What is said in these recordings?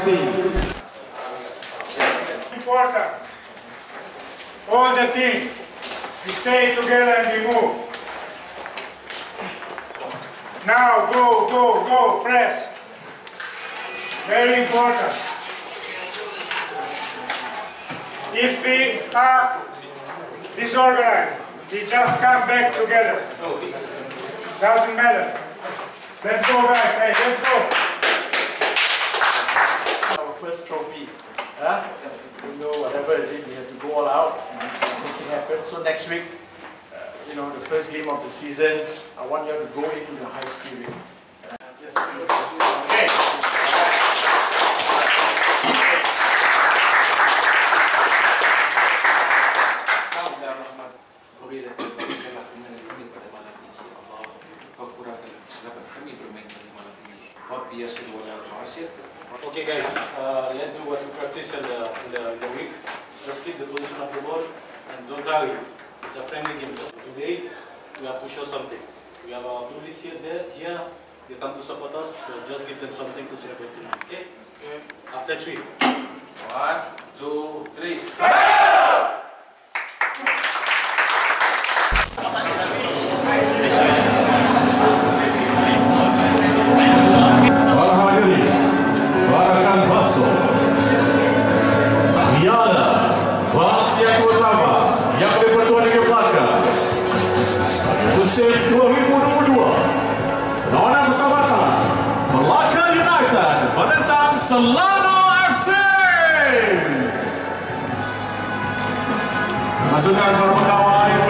kasih. important. All the team, we stay together and we move. Now go, go, go, press. Very important. If we are disorganized, we just come back together. Doesn't matter. Let's go guys, hey, let's go. our first trophy. Huh? You know, whatever it is, we have to go all out and make it happen. So next week, uh, you know, the first game of the season, I want you to go in with a high spirit. Kesilapan kami bermain pada malam ini Rabbi yasir wa la Okay guys, uh, let's do what we practice in the, in the, in the week. Just keep the position of the ball and don't hurry. It's a friendly game. Just today, we have to show something. We have our public here, there, here. They come to support us, so just give them something to celebrate tonight, okay? After three. One, two, three 2022, Nona Persahabatan, Melaka United menentang Selano FC. Berpegawai pertandingan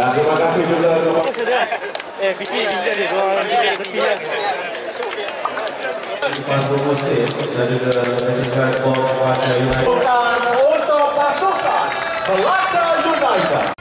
Dan terima kasih juga kepada eh fikir-fikir dia orang fikir tepi kan. Pasukan dari Manchester United. Pasukan pasukan Belanda United.